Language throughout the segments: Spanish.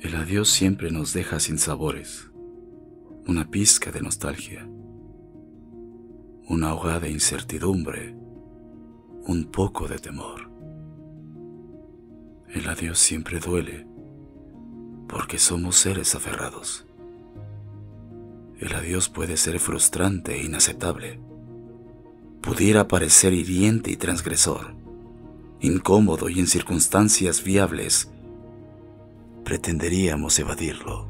El adiós siempre nos deja sin sabores, una pizca de nostalgia, una ahogada incertidumbre, un poco de temor. El adiós siempre duele porque somos seres aferrados. El adiós puede ser frustrante e inaceptable. Pudiera parecer hiriente y transgresor, incómodo y en circunstancias viables pretenderíamos evadirlo,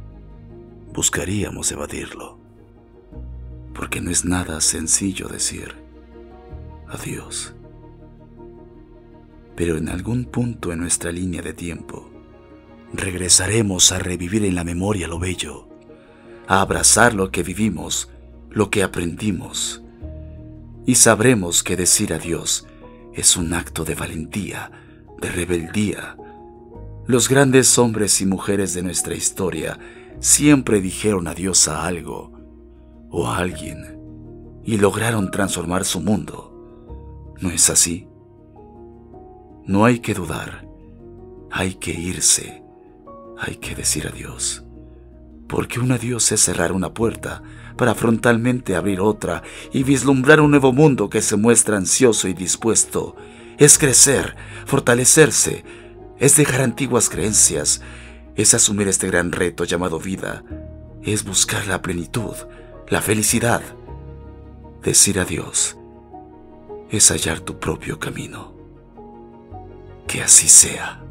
buscaríamos evadirlo, porque no es nada sencillo decir adiós. Pero en algún punto en nuestra línea de tiempo, regresaremos a revivir en la memoria lo bello, a abrazar lo que vivimos, lo que aprendimos, y sabremos que decir adiós es un acto de valentía, de rebeldía, los grandes hombres y mujeres de nuestra historia siempre dijeron adiós a algo o a alguien y lograron transformar su mundo. ¿No es así? No hay que dudar, hay que irse, hay que decir adiós. Porque un adiós es cerrar una puerta para frontalmente abrir otra y vislumbrar un nuevo mundo que se muestra ansioso y dispuesto. Es crecer, fortalecerse, es dejar antiguas creencias, es asumir este gran reto llamado vida, es buscar la plenitud, la felicidad. Decir adiós es hallar tu propio camino. Que así sea.